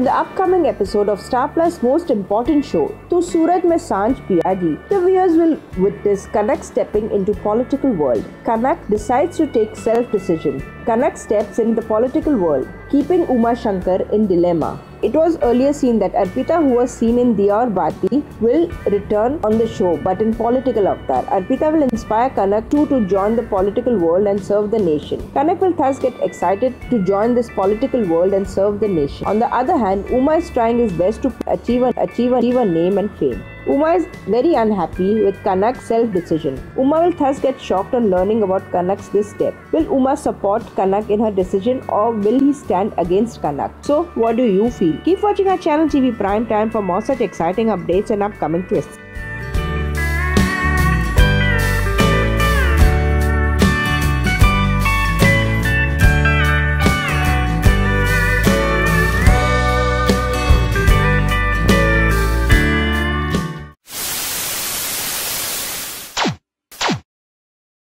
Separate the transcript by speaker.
Speaker 1: in the upcoming episode of Star Plus' most important show, Tu Sooraj Mein Sanjh Piyaji, the viewers will witness Kanak stepping into political world. Kanak decides to take self-decision. Kanak steps in the political world, keeping Uma Shankar in dilemma. It was earlier seen that Arpita, who was seen in Diya Aur Baati, will return on the show, but in political avatar. Arpita will inspire Kanak too to join the political world and serve the nation. Kanak will thus get excited to join this political world and serve the nation. On the other hand, Uma is trying his best to achieve achieve achieve a name and fame. Uma is very unhappy with Kanak's self-decision. Uma will thus get shocked on learning about Kanak's this step. Will Uma support Kanak in her decision or will he stand against Kanak? So, what do you feel? Keep watching our channel TV Prime Time for more such exciting updates and upcoming twists.